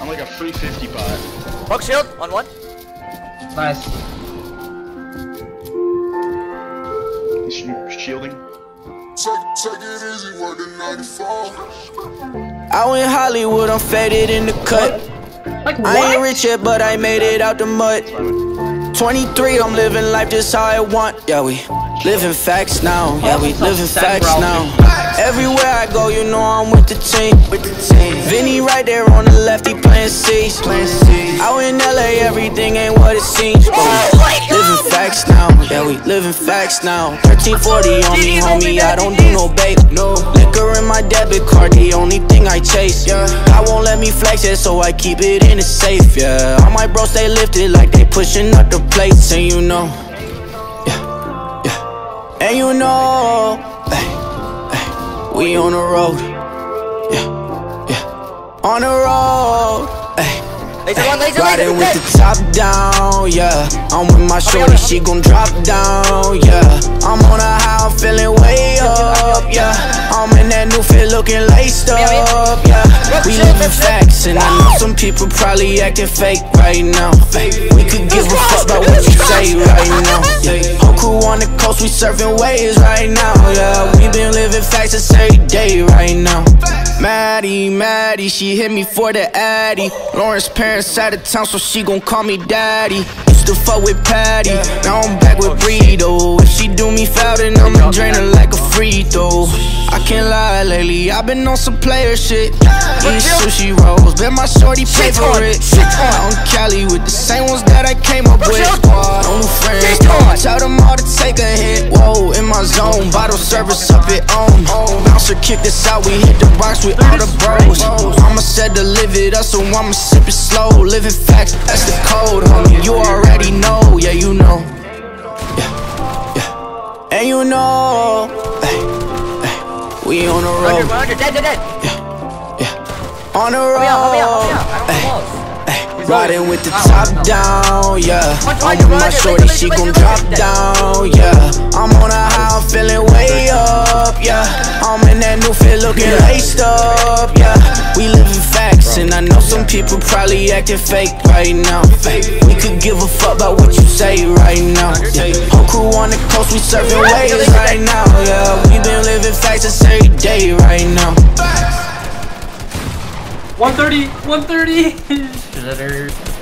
I'm like a free 50 bot. Rock shield on one. Nice. He's shielding. Out in Hollywood, I'm faded in the cut. Like what? I ain't rich yet, but I made it out the mud. 23, I'm living life just how I want. Yeah, we living facts now. Yeah, we living facts now. Everywhere I go, you know I'm with the team. With the team. Vinny right there on the left, he playing C's. Out in LA, everything ain't what it seems. But living facts now. Yeah, we living facts now. 1340 on me, homie. I don't do no bait. No liquor in my debit card, the only thing I chase. Yeah, God won't let me flex it, so I keep it in the safe. Yeah, all my bros stay lifted like they pushing up the plates, and you know. Yeah, yeah, and you know. Hey, hey, we on the road. Yeah, yeah, on the road. Hey. Laser one, laser, laser, Riding with the top down, yeah. I'm with my shorty, she gon' drop down, yeah. I'm on a high, I'm feeling way looking laced up, yeah. We living facts, and I know some people probably acting fake right now. We could give a fuck about what you say right now. Yeah. Whole crew on the coast, we surfing waves right now, yeah. We been living facts this every day right now. Maddie, Maddie, she hit me for the Addy. Lawrence parents out of town, so she gon' call me daddy. Used to fuck with Patty, now do me foul, then I'ma drain her like a free throw. I can't lie, lately I've been on some player shit. Eat sushi rolls, bet my shorty pay for it. Out in Cali with the same ones that I came up with. No new friends, don't tell them all to take a hit. Whoa, in my zone, bottle service up at home. Bouncer kick this out, we hit the rocks with all the bros. I'ma said to live it up, so I'ma sip it slow. Living facts, that's the code, homie. You already And you know, hey, hey, we on the 100, road, 100, dead, dead, dead. yeah. On the road, up, hurry up, hurry up. I don't hey. close. Riding with the top down, yeah. I'm with my shorty, she gon' drop down, yeah. I'm on a high, I'm feeling way up, yeah. I'm in that new fit looking laced up, people probably acting fake right now. We could give a fuck about what you say right now. Yeah. Whole crew on the coast, we surfing waves right now, yeah. We been living every day right now. 130, 130.